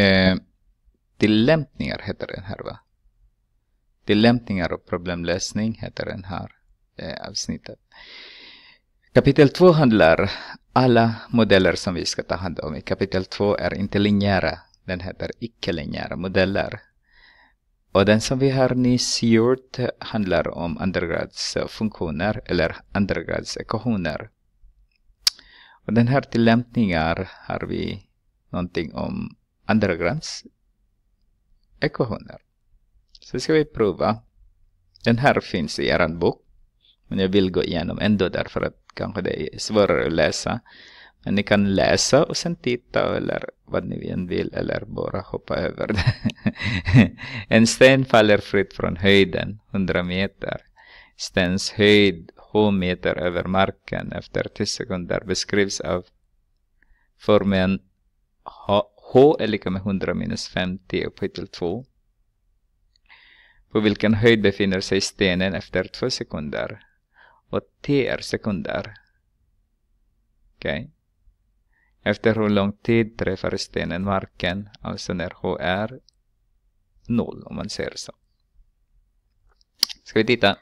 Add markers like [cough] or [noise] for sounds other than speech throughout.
Eh, tillämpningar heter den här va? Tillämpningar och problemlösning heter den här eh, avsnittet. Kapitel 2 handlar alla modeller som vi ska ta hand om i kapitel 2 är inte linjära. Den heter icke-linjära modeller. Och den som vi har nyss gjort handlar om undergradsfunktioner eller undergradsekvationer. Och den här tillämpningar har vi någonting om undergradsekvationer. Så ska vi prova. Den här finns i er bok. Men jag vill gå igenom ändå därför att kanske det är svårare att läsa. Men ni kan läsa och sen titta eller vad ni än vill eller bara hoppa över det. [laughs] en sten faller fritt från höjden, 100 meter. Stens höjd H meter över marken efter 10 sekunder beskrivs av formen H är lika med 100 minus 50 upphöjt till 2. På vilken höjd befinner sig stenen efter 2 sekunder? Och T är sekunder. Okej. Okay. Efter hur lång tid träffar stenen marken, alltså när H är 0 om man säger så. Ska vi titta?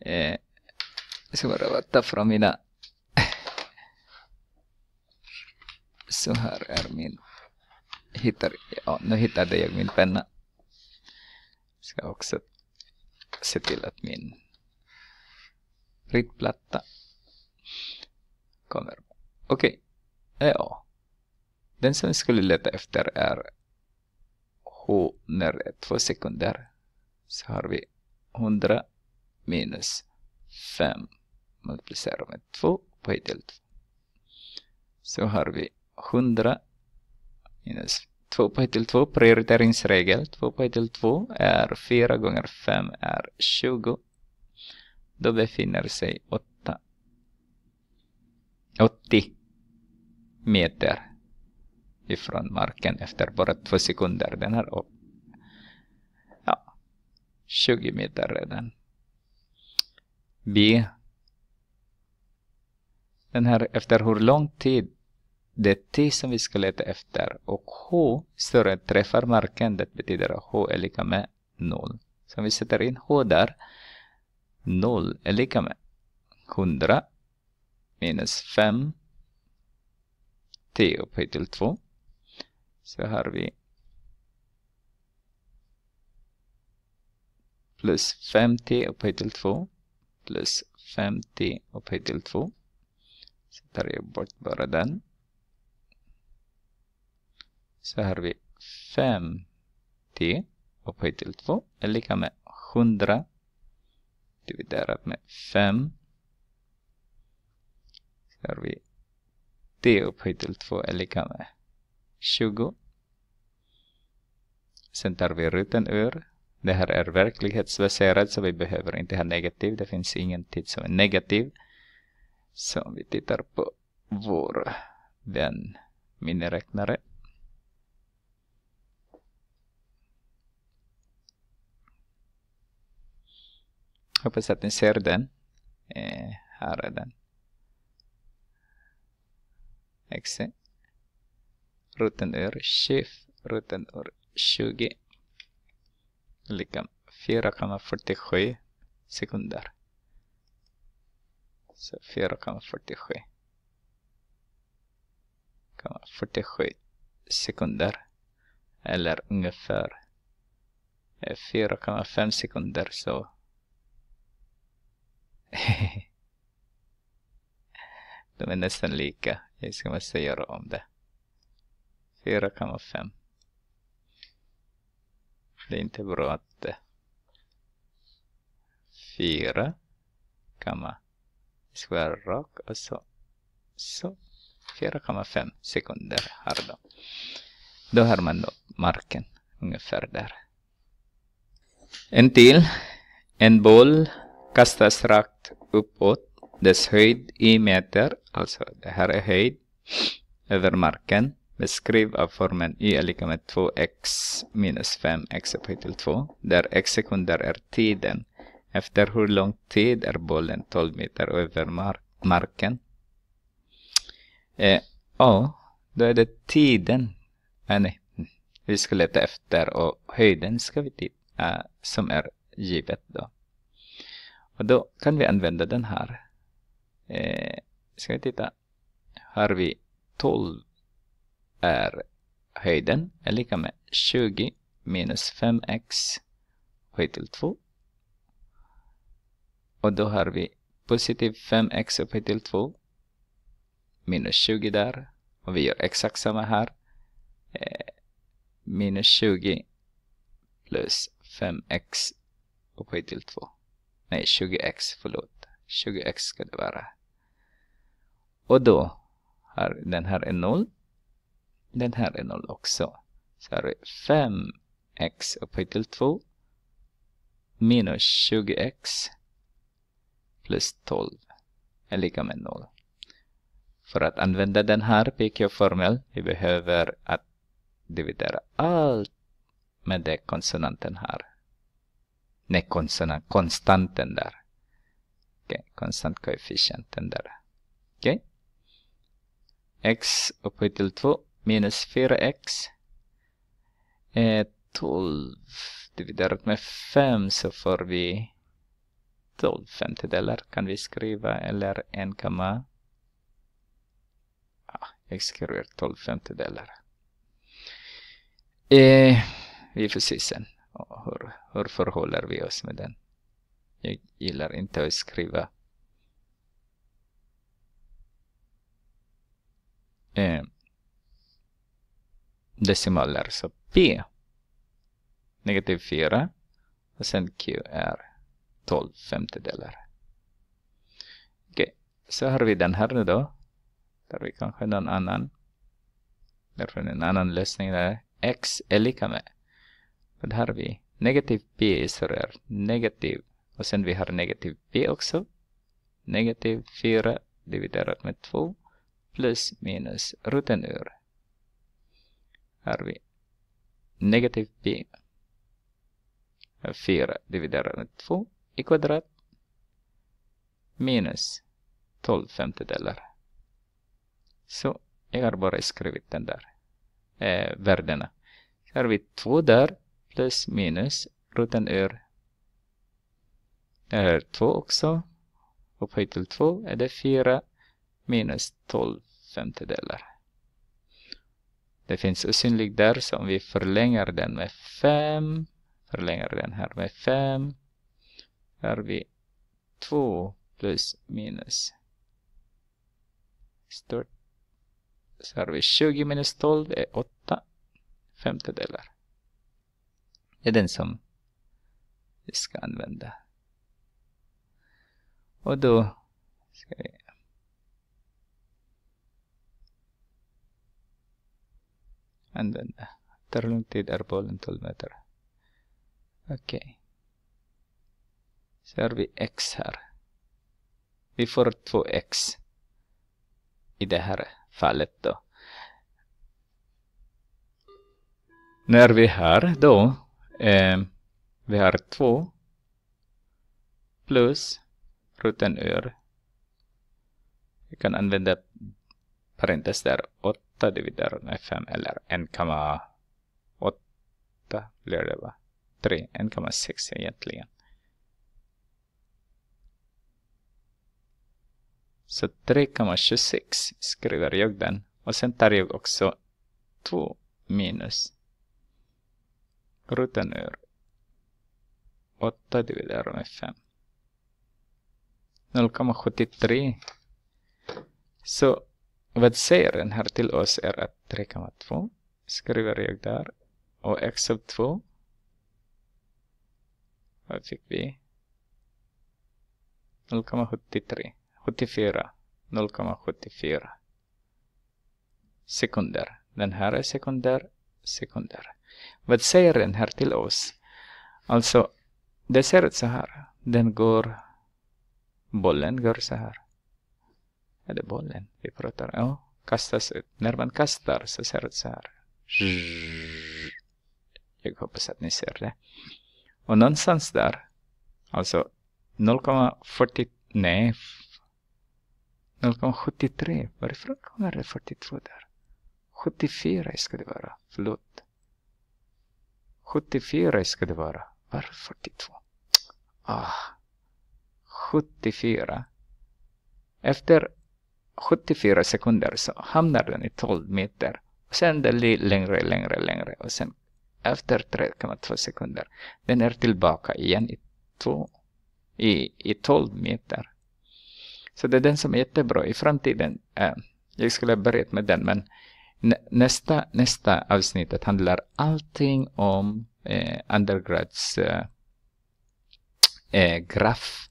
Eh, jag ska bara ta fram mina... [laughs] Så här är min... Hittar, ja, nu hittade jag min penna. Ska också se till att min ritplatta kommer. Okej. Okay. Ja. Den som skulle leta efter är H när det är två sekunder. Så har vi 100 minus 5 multiplicerar med 2 på till 2. Så har vi 100 minus 2 på 1 till 2. Prioriteringsregel 2 på 1 till 2 är 4 gånger 5 är 20. Då befinner sig 8, 80 meter ifrån marken efter bara två sekunder. Den här upp. Ja, 20 meter redan. B. Den här efter hur lång tid det är T som vi ska leta efter och H större träffar marken. Det betyder att H är lika med 0. Så om vi sätter in H där 0 är lika med 100 minus 5 t upphöjt till 2. Så har vi plus 5t upphöjt till 2 plus 5t upphöjt till 2. Så tar jag bort bara den. Så har vi 5t upphöjt till 2 är lika med 100 dividerat med 5. Så har vi t upphöjt till 2 är lika med 20. Sen tar vi ruten ur. Det här är verklighetsbaserat så vi behöver inte ha negativ. Det finns ingen tid som är negativ. Så om vi tittar på vår vän miniräknare. Hoppas att ni ser den. Eh, här är den. Exe. Roten ur shift. Roten ur 20. Lika 4,47 sekunder. Så 4,47. 47 sekunder. Eller ungefär eh, 4,5 sekunder så [laughs] De är nästan lika. Jag ska måste göra om det. 4,5. Det är inte bra att det 4 kamma ska vara rak och så. Så 4,5 sekunder har de. Då har man då marken ungefär där. En till. En boll kastas rakt uppåt. Dess höjd i meter, alltså det här är höjd, över marken. Beskriv av formen y är lika med 2x minus 5x upphöjt till 2, där x sekunder är tiden. Efter hur lång tid är bollen 12 meter över mark marken? Eh, ja, då är det tiden. Eh, nej, vi ska leta efter och höjden ska vi titta, äh, som är givet då. Och då kan vi använda den här. Eh, ska vi titta. Har vi 12 är höjden är lika med 20 minus 5x höjt till 2. Och då har vi positiv 5x upphöjt till 2 minus 20 där. Och vi gör exakt samma här. Eh, minus 20 plus 5x upphöjt till 2. Nej, 20x, förlåt. 20x ska det vara. Och då har den här är 0. Den här är 0 också. Så här är 5x upphöjt till 2 minus 20x plus 12 är lika med 0. För att använda den här PQ-formeln, vi behöver att dividera allt med den konsonanten här. Nej, konsonant, konstanten där. Okej, okay, konstant koefficienten där. Okej. Okay. x upphöjt till 2 minus 4x är 12 dividerat med 5 så får vi 12 femtedelar kan vi skriva eller 1, ja, jag skriver 12 femtedelar. Eh, vi får se sen hur, förhåller vi oss med den. Jag gillar inte att skriva eh, decimaler. Så P negativ 4 och sen Q är 12 femtedelar. Okej, okay. så har vi den här nu då. Där vi kanske någon annan. Därför en annan lösning där. X är lika med. Vad har vi? Negativ P så är negativ. Och sen vi har negativ P också. Negativ 4 dividerat med 2 plus minus roten ur. Har vi negativ P 4 dividerat med 2 i kvadrat minus 12 femtedelar. Så jag har bara skrivit den där eh, värdena. Så har vi 2 där plus minus roten ur. Det här är 2 också. Upphöjt till 2 är det 4 minus 12 femtedelar. Det finns osynlig där så om vi förlänger den med 5 förlänger den här med 5. Här har vi 2 plus minus stort. Så har vi 20 minus 12 är 8 femtedelar. Det är den som vi ska använda. Och då ska vi använda. Tar lång tid är bollen 12 meter. Okej. Okay. Så har vi x här. Vi får 2x i det här fallet då. När vi har då, eh, vi har 2 plus roten ur. Vi kan använda parentes där 8 dividerat med 5 eller 1,8 blir det va? 3, 1,6 egentligen. Så 3,26 skriver jag den. Och sen tar jag också 2 minus roten ur 8 dividerat med 5. 0,73. Så vad säger den här till oss är att 3,2 skriver jag där. Och x av 2 vad fick vi? 0,73. 74. 0,74 sekunder. Den här är sekunder. Sekunder. Vad säger den här till oss? Alltså, det ser ut så här. Den går, bollen går så här. Är det bollen vi pratar om? Ja, kastas ut. När man kastar så ser det ut så här. Jag hoppas att ni ser det. Och någonstans där, alltså 0,40, nej, 0,73. Varifrån kommer det 42 där? 74 ska det vara, förlåt. 74 ska det vara. Varför 42? Ah, 74. Efter 74 sekunder så hamnar den i 12 meter. Och sen det längre, längre, längre. Och sen efter 3,2 sekunder, den är tillbaka igen i, två, i, i 12 meter. Så det är den som är jättebra i framtiden. Äh, jag skulle ha börjat med den, men nästa, nästa avsnittet handlar allting om eh, undergrads eh, eh, graf.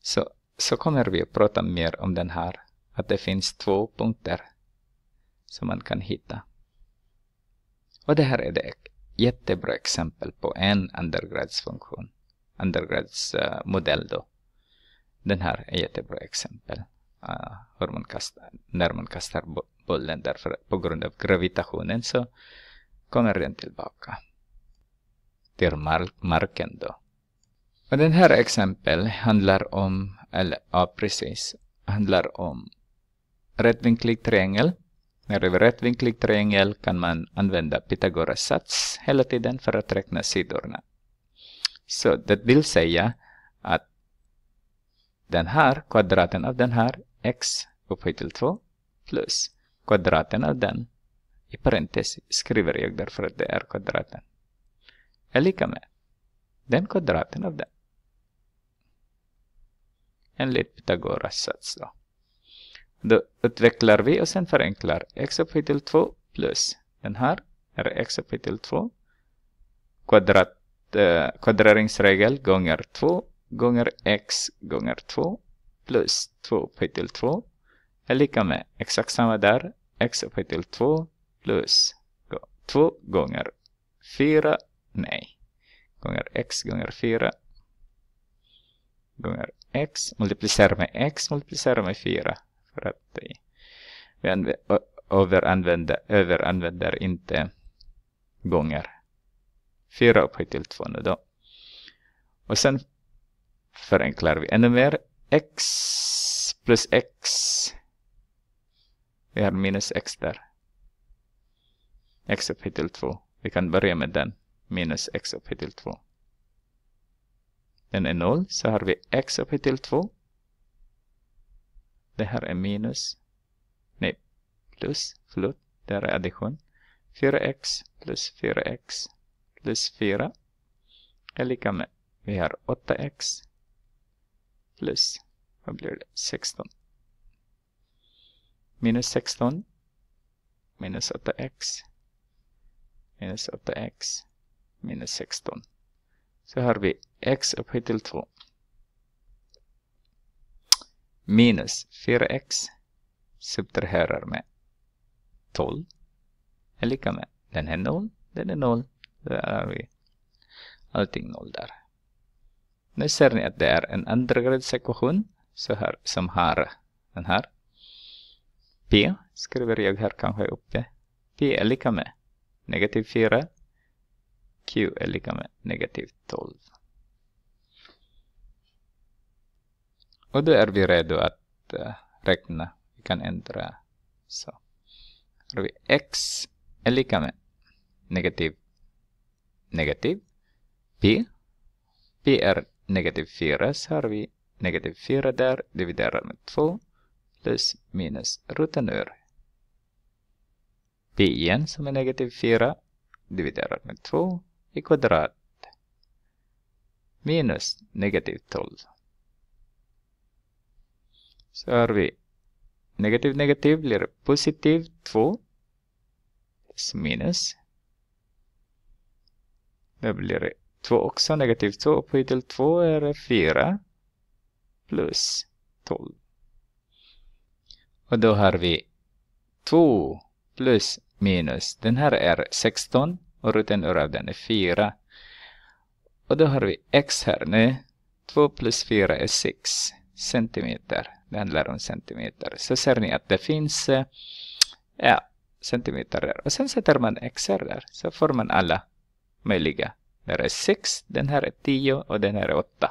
Så, så kommer vi att prata mer om den här. Att det finns två punkter som man kan hitta. Och det här är det jättebra exempel på en undergradsfunktion. Undergradsmodell eh, då. Den här är jättebra exempel. Uh, hur man kastar, när man kastar bollen därför på grund av gravitationen så kommer den tillbaka till marken då. Och den här exempel handlar om, eller ja precis, handlar om rättvinklig triangel. När det är rättvinklig triangel kan man använda Pythagoras sats hela tiden för att räkna sidorna. Så det vill säga att den här kvadraten av den här x upphöjt till 2 plus kvadraten av den. I parentes skriver jag därför att det är kvadraten. Är lika med den kvadraten av den. Enligt Pythagoras sats då. Då utvecklar vi och sen förenklar. X upphöjt till 2 plus den här är x upphöjt till 2 kvadrat, eh, kvadreringsregel gånger 2 gånger x gånger 2 plus 2 upphöjt till 2 är lika med exakt samma där x upphöjt till 2 plus 2 gånger 4 nej gånger x gånger 4 gånger x multiplicerar med x multiplicerar med 4 för att vi överanvänder, överanvänder inte gånger 4 upphöjt till 2 nu då. Och sen förenklar vi ännu mer. x plus x. Vi har minus x där. x upphöjt till 2. Vi kan börja med den. Minus x upphöjt till 2. Den är 0. Så har vi x upphöjt till 2. Det här är minus. Nej, plus. Förlåt. Det här är addition. 4x plus 4x plus 4 är lika med. Vi har 8x plus, vad blir det, 16. Minus 16 minus 8x minus 8x minus 16. Så har vi x upphöjt till 2 minus 4x subtraherar med 12 är lika med. Den här 0, den är 0, där har vi. Allting 0 där. Nu ser ni att det är en andragradsekvation så här, som har den här. P skriver jag här kanske uppe. P är lika med negativ 4. Q är lika med negativ 12. Och då är vi redo att uh, räkna. Vi kan ändra så. Här har vi x är lika med negativ negativ p. p är negativ 4 så har vi negativ 4 där dividerat med 2 plus minus roten ur. p igen som är negativ 4 dividerat med 2 i kvadrat minus negativ 12. Så har vi negativ negativ blir positiv 2 plus minus. Då blir det 2 också. Negativ 2 upphöjt till 2 är 4 plus 12. Och då har vi 2 plus minus. Den här är 16 och roten ur av den är 4. Och då har vi x här nu. 2 plus 4 är 6 centimeter. Det handlar om centimeter. Så ser ni att det finns eh, ja, centimeter där. Och sen sätter man x där. Så får man alla möjliga. Där är 6, den här är 10 och den här är 8.